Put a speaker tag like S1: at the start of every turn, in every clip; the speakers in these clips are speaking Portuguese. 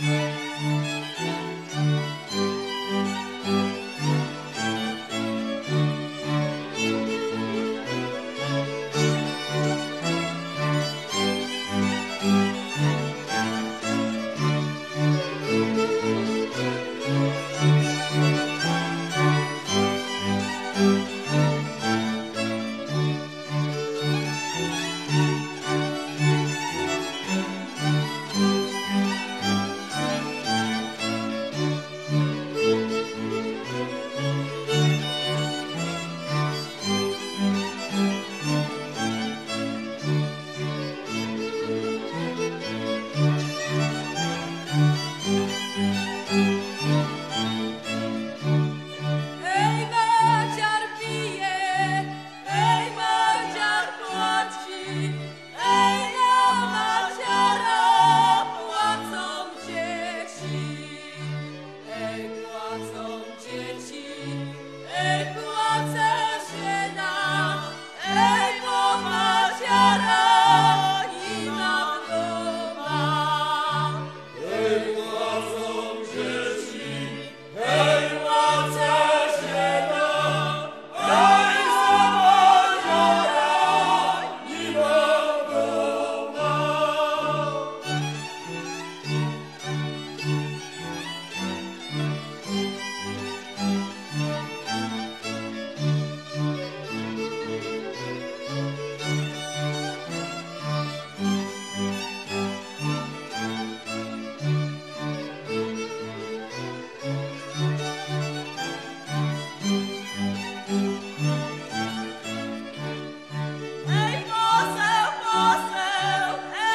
S1: Música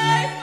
S1: Bye.